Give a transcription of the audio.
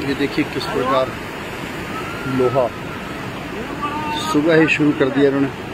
ये देखिए किस प्रकार लोहा सुबह ही शुरू कर दिया इन्होंने।